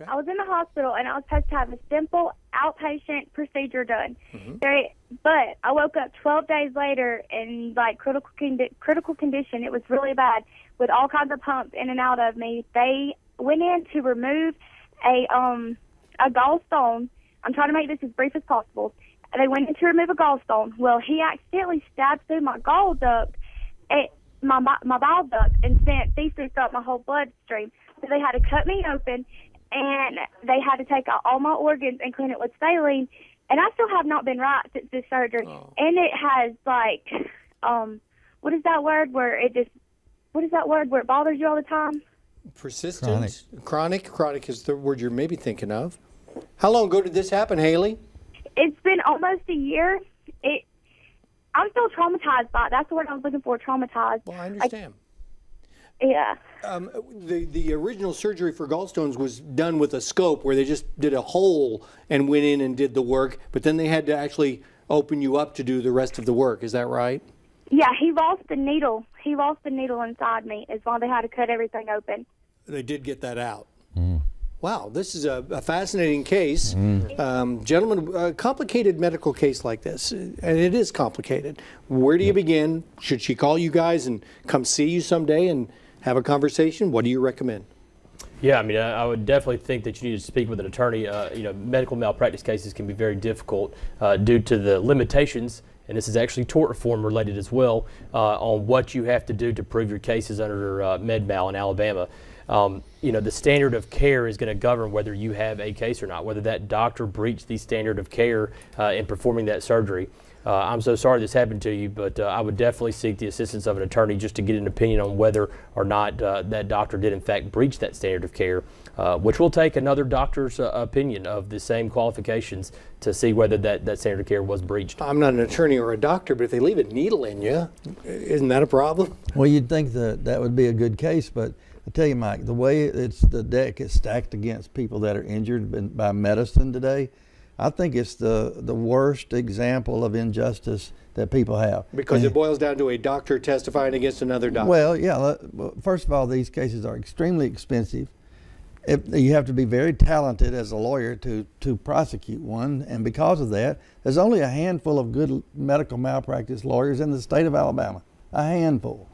Okay. I was in the hospital and I was supposed to have a simple outpatient procedure done. There, but I woke up 12 days later in like critical condi- critical condition. It was really bad with all kinds of pumps in and out of me. They went in to remove a um a gallstone. I'm trying to make this as brief as possible. They went in to remove a gallstone. Well, he accidentally stabbed through my gall duct, it, my my bile duct, and sent feces up my whole bloodstream. So they had to cut me open, and they had to take out all my organs and clean it with saline. And I still have not been right since this surgery. And it has like, um, what is that word where it just, what is that word where it bothers you all the time? Persistent? Chronic. Chronic is the word you're maybe thinking of. How long ago did this happen, Haley? It's been almost a year. It, I'm still traumatized by it. That's the word I was looking for. Traumatized. Well, I understand. Yeah. Um, the the original surgery for gallstones was done with a scope where they just did a hole and went in and did the work, but then they had to actually open you up to do the rest of the work. Is that right? Yeah, he lost the needle. He lost the needle inside me. Is why they had to cut everything open. They did get that out. Wow, this is a, a fascinating case. Um, gentlemen, a complicated medical case like this, uh, and it is complicated. Where do you begin? Should she call you guys and come see you someday and have a conversation? What do you recommend? Yeah, I mean, I, I would definitely think that you need to speak with an attorney. Uh, you know, medical malpractice cases can be very difficult uh, due to the limitations, and this is actually tort reform related as well, uh, on what you have to do to prove your cases under uh, MedMal in Alabama. Um, you know, the standard of care is going to govern whether you have a case or not, whether that doctor breached the standard of care uh, in performing that surgery. Uh, I'm so sorry this happened to you, but uh, I would definitely seek the assistance of an attorney just to get an opinion on whether or not uh, that doctor did in fact breach that standard of care, uh, which will take another doctor's uh, opinion of the same qualifications to see whether that, that standard of care was breached. I'm not an attorney or a doctor, but if they leave a needle in you, isn't that a problem? Well, you'd think that that would be a good case, but I tell you, Mike, the way it's the deck is stacked against people that are injured by- medicine today, I think it's the the worst example of injustice that people have. Because And- it boils down to a doctor testifying against another doctor. well, yeah. First of all, these cases are extremely expensive. If, you have to be very talented as a lawyer to, to prosecute one, and because of that, there's only a handful of good medical malpractice lawyers in the state of Alabama. A handful.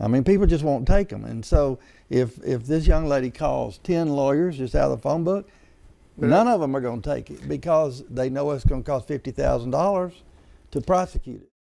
I mean, people just won't take them. And so, if if this young lady calls ten lawyers just out of the phone book, none of them are going to take it because they know it's going to cost fifty thousand dollars to prosecute it.